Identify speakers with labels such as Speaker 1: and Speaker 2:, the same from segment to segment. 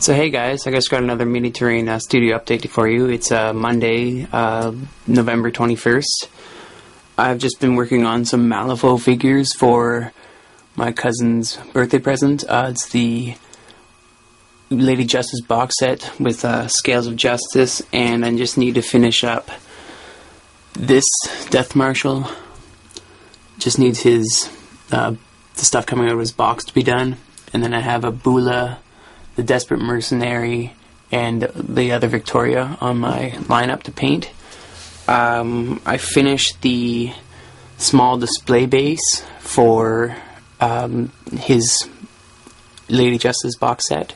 Speaker 1: So hey guys, I just got another mini terrain uh, studio update for you. It's uh, Monday, uh, November 21st. I've just been working on some Malifaux figures for my cousin's birthday present. Uh, it's the Lady Justice box set with uh, Scales of Justice, and I just need to finish up this Death Marshal. Just needs his uh, the stuff coming out of his box to be done, and then I have a Bulla the Desperate Mercenary, and the other Victoria on my lineup to paint. Um, I finished the small display base for um, his Lady Justice box set.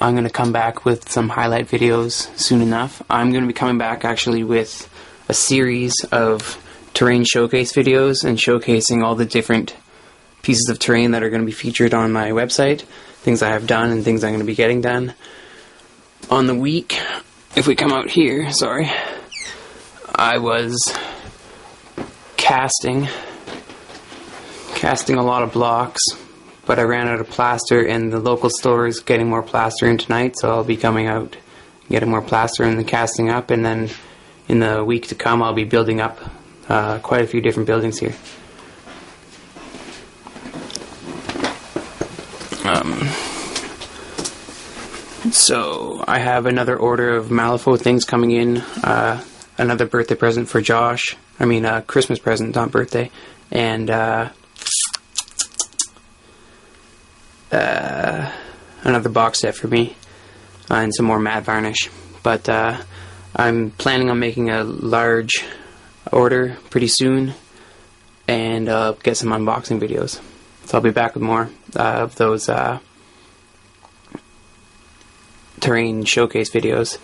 Speaker 1: I'm going to come back with some highlight videos soon enough. I'm going to be coming back actually with a series of terrain showcase videos and showcasing all the different pieces of terrain that are going to be featured on my website things I have done and things I'm going to be getting done. On the week, if we come out here, sorry, I was casting, casting a lot of blocks, but I ran out of plaster and the local store is getting more plaster in tonight, so I'll be coming out getting more plaster and the casting up, and then in the week to come I'll be building up uh, quite a few different buildings here. Um, so I have another order of Malifaux things coming in. Uh, another birthday present for Josh. I mean, uh, Christmas present, not birthday. And uh, uh another box set for me, uh, and some more matte varnish. But uh, I'm planning on making a large order pretty soon, and get some unboxing videos. So I'll be back with more uh, of those uh, terrain showcase videos.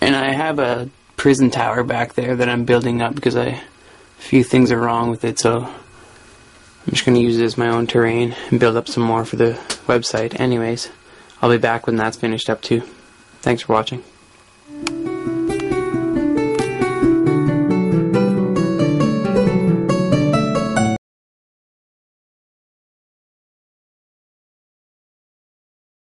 Speaker 1: And I have a prison tower back there that I'm building up because I, a few things are wrong with it, so I'm just going to use it as my own terrain and build up some more for the website. Anyways, I'll be back when that's finished up too. Thanks for watching.